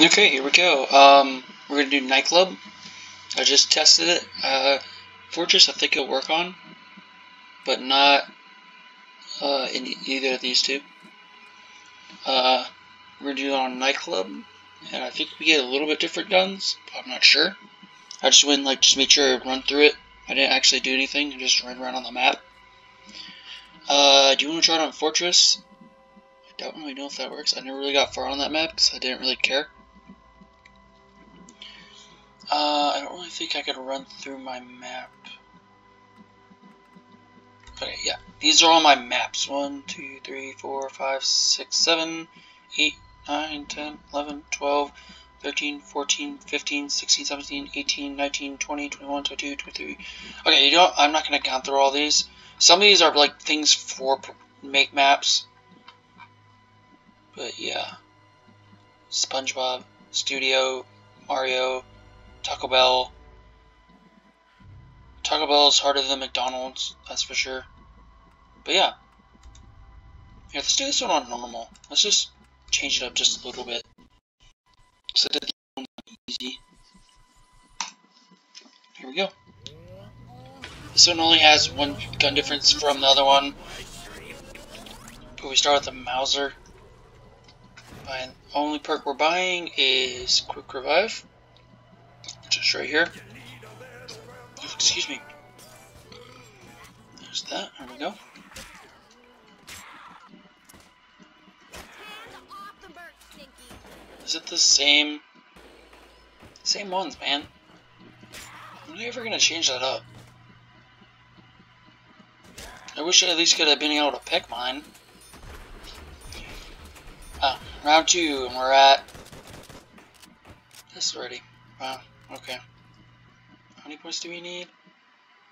Okay, here we go. Um, we're gonna do nightclub. I just tested it. Uh, Fortress, I think it'll work on, but not uh, in either of these two. Uh, we're gonna do it on nightclub, and I think we get a little bit different guns. I'm not sure. I just went like just made sure I run through it. I didn't actually do anything. I just ran around on the map. Uh, do you want to try it on Fortress? I don't really know if that works. I never really got far on that map because I didn't really care. Uh, I don't really think I could run through my map. Okay, yeah. These are all my maps. 1, 2, 3, 4, 5, 6, 7, 8, 9, 10, 11, 12, 13, 14, 15, 16, 17, 18, 19, 20, 21, 22, 23. Okay, you know I'm not going to count through all these. Some of these are like things for make maps. But yeah. SpongeBob, Studio, Mario, Taco Bell. Taco Bell is harder than McDonald's, that's for sure. But yeah. Yeah, let's do this one on normal. Let's just change it up just a little bit. So that easy. Here we go. This one only has one gun difference from the other one. But we start with the Mauser. And only perk we're buying is Quick Revive just right here. Excuse me. There's that. There we go. Is it the same? Same ones, man. When are you ever gonna change that up? I wish I at least could have been able to pick mine. Oh, round two, and we're at this already. Wow. Okay. How many points do we need?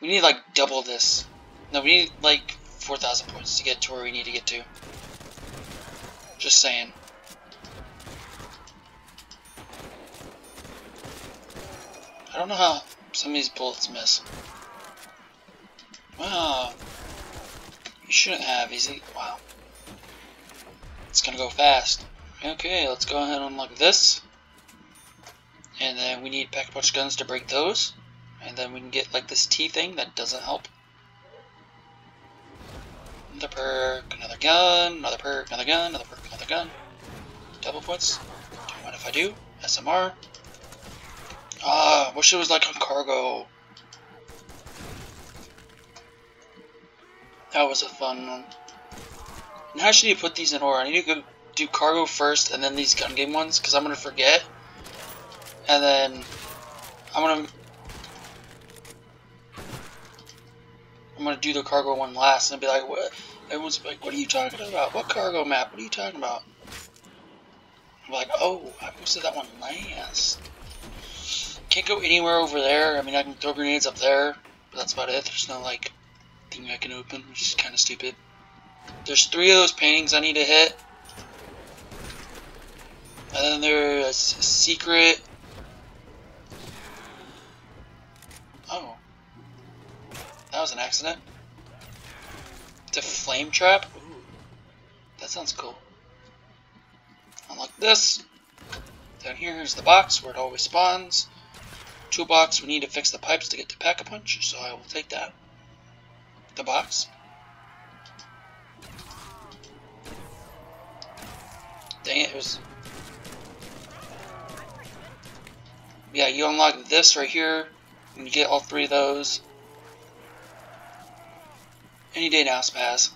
We need like double this. No, we need like 4,000 points to get to where we need to get to. Just saying. I don't know how some of these bullets miss. Wow. You shouldn't have, easy. Wow. It's gonna go fast. Okay, let's go ahead and unlock this. And then we need pack punch guns to break those. And then we can get like this T thing that doesn't help. Another perk, another gun, another perk, another gun, another perk, another gun. Double points. Don't mind if I do. SMR. Ah, wish it was like on cargo. That was a fun one. And how should you put these in order? I need to go do cargo first and then these gun game ones because I'm going to forget. And then I'm gonna I'm gonna do the cargo one last and be like, what? Everyone's like, what are you talking about? What cargo map? What are you talking about? I'm like, oh, I posted that one last. Can't go anywhere over there. I mean, I can throw grenades up there, but that's about it. There's no like thing I can open, which is kind of stupid. There's three of those paintings I need to hit. And then there's a secret That was an accident. It's a flame trap? Ooh. That sounds cool. Unlock this. Down here is the box where it always spawns. Toolbox, we need to fix the pipes to get to Pack-a-Punch, so I will take that. The box. Dang it, it was... Yeah, you unlock this right here. And you get all three of those. Any day now, Spaz.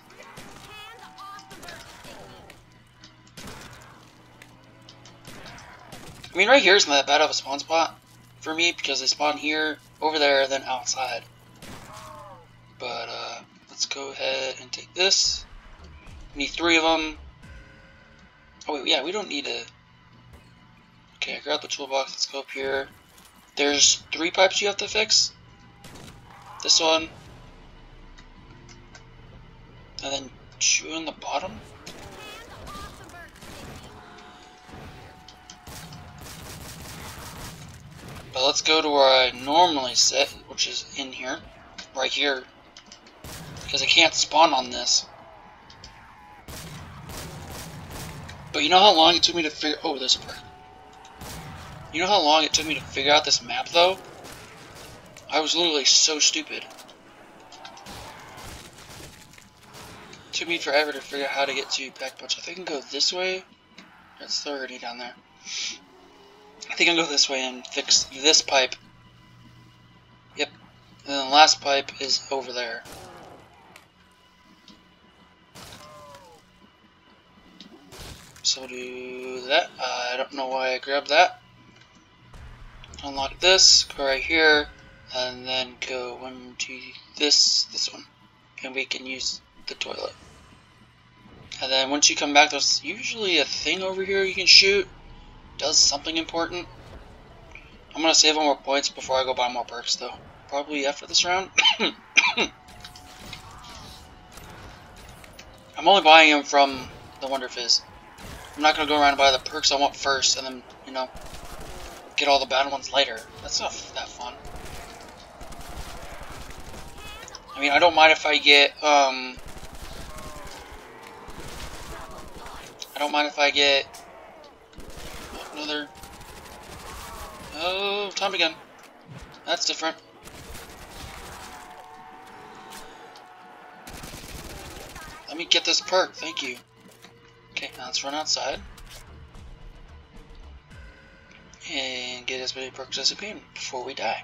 I mean, right here isn't that bad of a spawn spot for me because they spawn here, over there, then outside. But, uh, let's go ahead and take this. We need three of them. Oh, wait, yeah, we don't need to... Okay, I grabbed the toolbox. Let's go up here. There's three pipes you have to fix. This one. And then two in the bottom. But let's go to where I normally sit, which is in here. Right here. Because I can't spawn on this. But you know how long it took me to figure- oh, there's a perk. You know how long it took me to figure out this map, though? I was literally so stupid. Took me forever to figure out how to get to Pack Punch. I think I can go this way. That's already down there. I think I can go this way and fix this pipe. Yep. And then the last pipe is over there. So do that. Uh, I don't know why I grabbed that. Unlock this, go right here, and then go into this, this one. And we can use the toilet. And then once you come back, there's usually a thing over here you can shoot. Does something important. I'm gonna save on more points before I go buy more perks though. Probably after this round. I'm only buying them from the Wonder Fizz. I'm not gonna go around and buy the perks I want first and then, you know, get all the bad ones later. That's not that fun. I mean, I don't mind if I get, um... I don't mind if I get another... Oh, Tommy gun. That's different. Let me get this perk, thank you. Okay, now let's run outside. And get as many perks as we can before we die.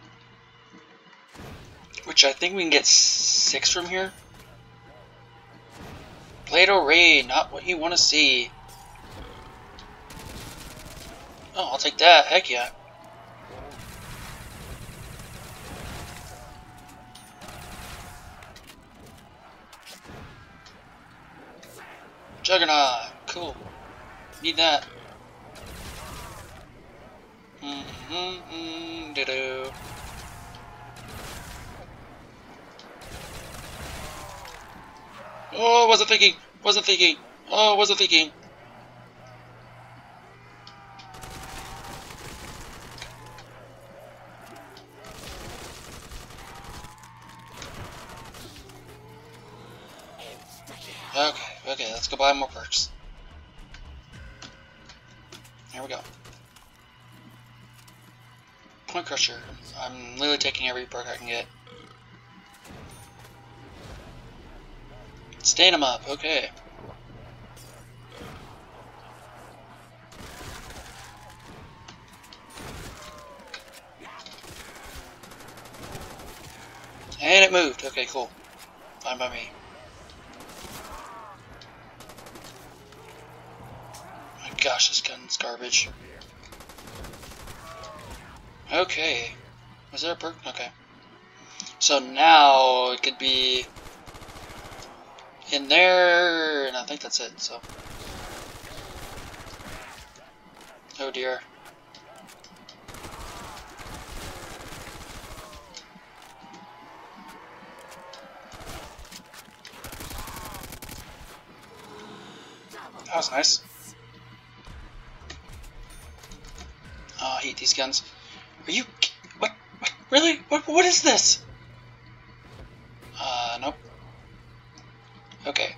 Which I think we can get six from here. Play-Doh raid, not what you want to see. Oh, I'll take that. Heck yeah. Juggernaut. Cool. Need that. Mm -hmm, mm, doo -doo. Oh, wasn't thinking. Wasn't thinking. Oh, wasn't thinking. Okay, okay, let's go buy more perks. Here we go. Point Crusher. I'm literally taking every perk I can get. Stamin-Up, okay. And it moved. Okay, cool. Fine by me. Gosh, this gun's garbage. Okay. Was there a perk? Okay. So now it could be in there, and I think that's it, so. Oh dear. That was nice. These guns. Are you... What? what? Really? What, what is this? Uh, nope. Okay.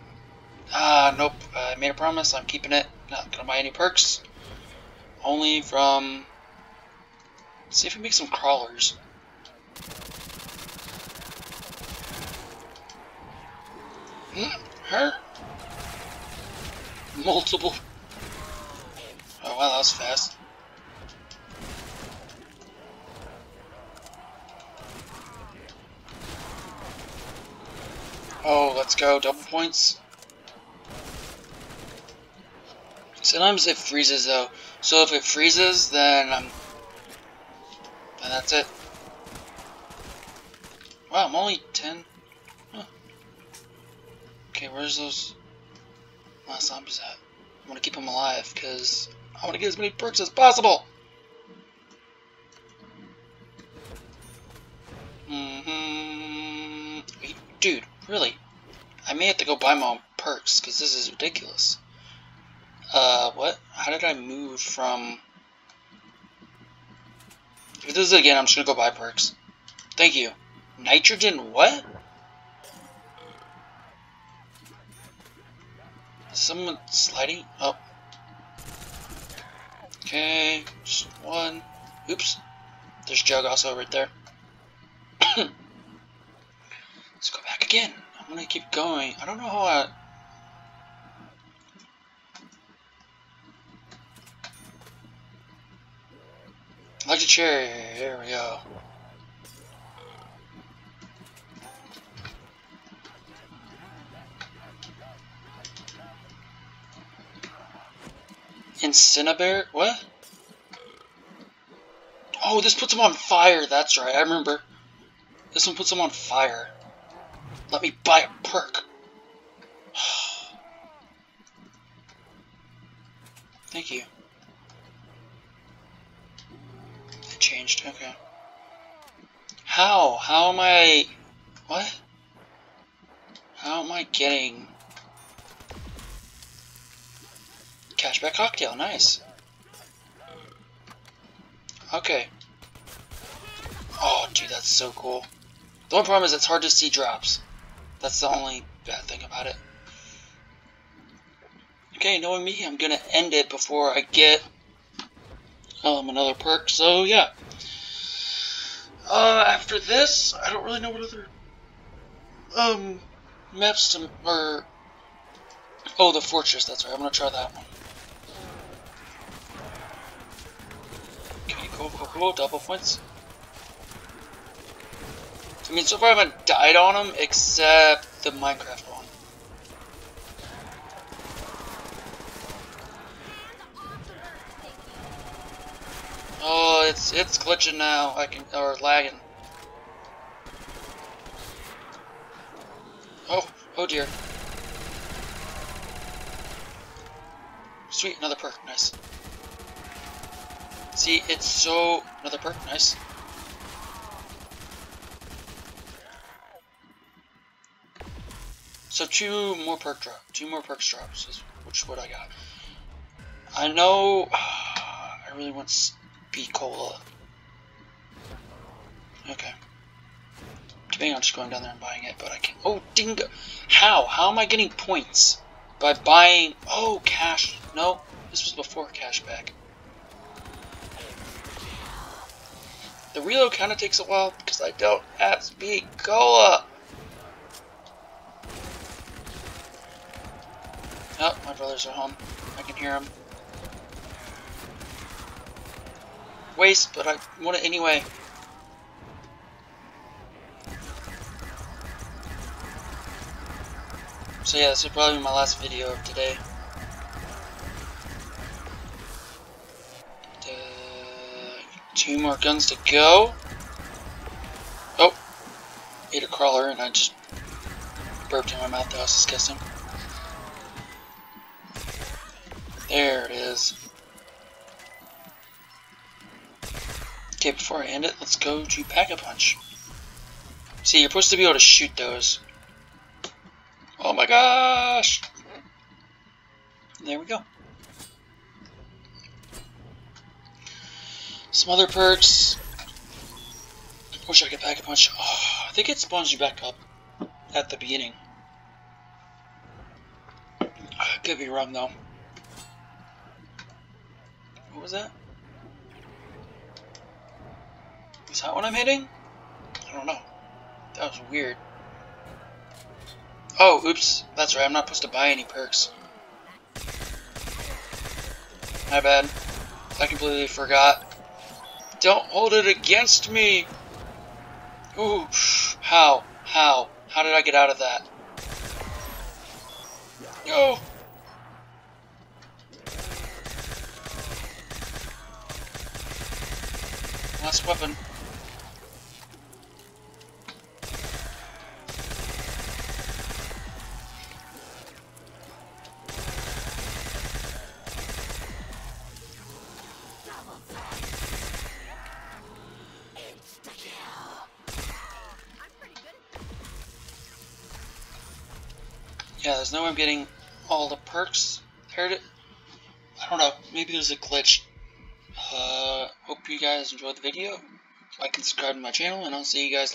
Uh, nope. I made a promise. I'm keeping it. Not gonna buy any perks. Only from... Let's see if we make some crawlers. Hmm? Her? Multiple. Oh wow, that was fast. Oh, let's go. Double points. Sometimes it freezes though. So if it freezes, then um, then that's it. Wow, I'm only 10. Huh. Okay, where's those last zombies at? I want to keep them alive because I want to get as many perks as possible. Mm hmm Dude, Really? I may have to go buy my own perks, because this is ridiculous. Uh, what? How did I move from... If this is again, I'm just gonna go buy perks. Thank you. Nitrogen what? Someone sliding? Oh. Okay, just one. Oops. There's Jug also right there. Let's go back again. I'm gonna keep going. I don't know how I... Electric cherry. Here we go. Incinebear? What? Oh, this puts him on fire. That's right. I remember. This one puts him on fire. Let me buy a perk. Thank you. It changed. Okay. How? How am I... What? How am I getting... Cashback cocktail, nice. Okay. Oh, dude, that's so cool. The only problem is it's hard to see drops. That's the only bad thing about it. Okay, knowing me, I'm gonna end it before I get um, another perk. So, yeah. Uh, after this, I don't really know what other um maps to or oh the fortress. That's right. I'm gonna try that one. Cool, cool, cool. Double points. I mean, so far I haven't died on them, except the Minecraft one. Oh, it's it's glitching now. I can or lagging. Oh, oh dear. Sweet, another perk. Nice. See, it's so... Another perk, nice. So two more perk drop, two more perks drops is which what I got. I know I really want speed cola. Okay. Maybe I'm just going down there and buying it, but I can Oh dingo How? How am I getting points? By buying oh cash no, this was before cashback. The reload kind of takes a while because I don't have speed cola. Oh, my brothers are home. I can hear them. Waste, but I want it anyway. So yeah, this will probably be my last video of today. Uh, two more guns to go. Oh, ate a crawler and I just burped in my mouth. That was disgusting. There it is. Okay, before I end it, let's go to Pack-a-Punch. See, you're supposed to be able to shoot those. Oh my gosh! There we go. Some other perks. Wish I could pack a punch. Oh, I think it spawns you back up at the beginning. I could be wrong though. Was that? Is that what I'm hitting? I don't know. That was weird. Oh, oops. That's right. I'm not supposed to buy any perks. My bad. I completely forgot. Don't hold it against me! Ooh, how? How? How did I get out of that? No! Last weapon. Yeah, there's no way I'm getting all the perks. It? I don't know. Maybe there's a glitch. Hope you guys enjoyed the video. Like and subscribe to my channel, and I'll see you guys